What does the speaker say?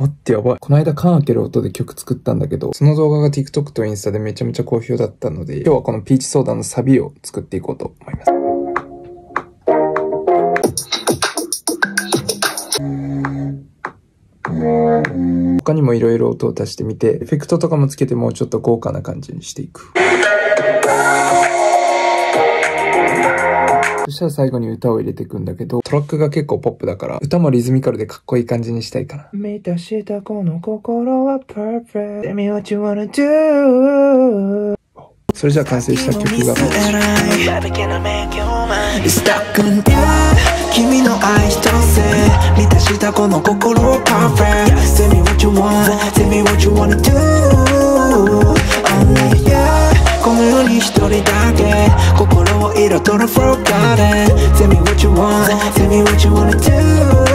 待ってやばい。この間缶開ける音で曲作ったんだけど、その動画が TikTok とインスタでめちゃめちゃ好評だったので、今日はこのピーチソーダのサビを作っていこうと思います。他にも色々音を足してみて、エフェクトとかもつけてもうちょっと豪華な感じにしていく。そしたら最後に歌を入れていくんだけど、トラックが結構ポップだから、歌もリズミカルでかっこいい感じにしたいかな。満たしたこの心は perfect. Tell me what you wanna do. それじゃあ完成した曲が。君の愛一つ満たしたこの心を perfect Tell me what you want Tell me what you wanna do Kokoro wo Tell me what you want, tell me what you wanna do.